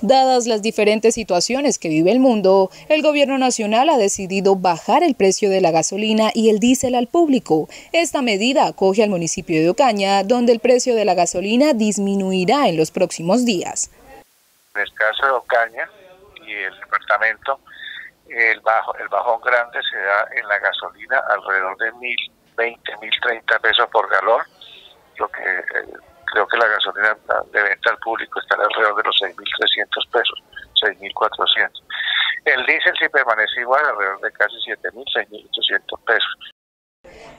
Dadas las diferentes situaciones que vive el mundo, el gobierno nacional ha decidido bajar el precio de la gasolina y el diésel al público. Esta medida acoge al municipio de Ocaña, donde el precio de la gasolina disminuirá en los próximos días. En el caso de Ocaña y el departamento, el, bajo, el bajón grande se da en la gasolina alrededor de 1.020, 1.030 pesos por galón, lo que eh, creo que la gasolina de venta al público está alrededor de los 6.300 pesos, 6.400. El diésel sí permanece igual, alrededor de casi 7.000, 6.800 pesos.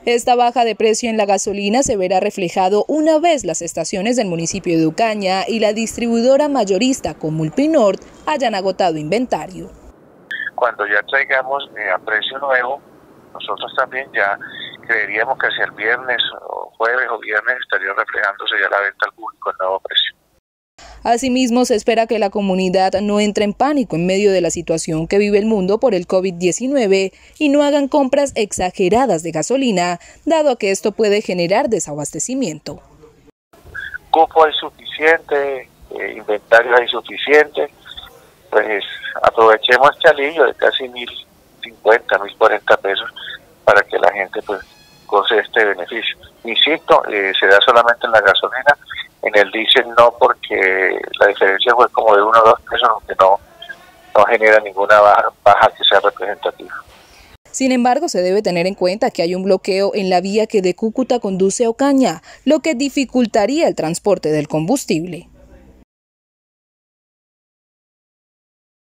Esta baja de precio en la gasolina se verá reflejado una vez las estaciones del municipio de Ucaña y la distribuidora mayorista Comulpinord hayan agotado inventario. Cuando ya traigamos eh, a precio nuevo, nosotros también ya creeríamos que hacia el viernes o jueves o viernes estaría reflejándose ya la venta al público el nuevo precio. Asimismo, se espera que la comunidad no entre en pánico en medio de la situación que vive el mundo por el COVID-19 y no hagan compras exageradas de gasolina, dado que esto puede generar desabastecimiento. Cupo hay suficiente, eh, inventario hay suficiente, pues aprovechemos este alivio de casi 1.050, 1.040 pesos para que la gente pues goce este beneficio. Insisto, eh, se da solamente en la gasolina, en el diésel no porque la diferencia fue como de uno o dos pesos, aunque no, no genera ninguna baja, baja que sea representativa. Sin embargo, se debe tener en cuenta que hay un bloqueo en la vía que de Cúcuta conduce a Ocaña, lo que dificultaría el transporte del combustible.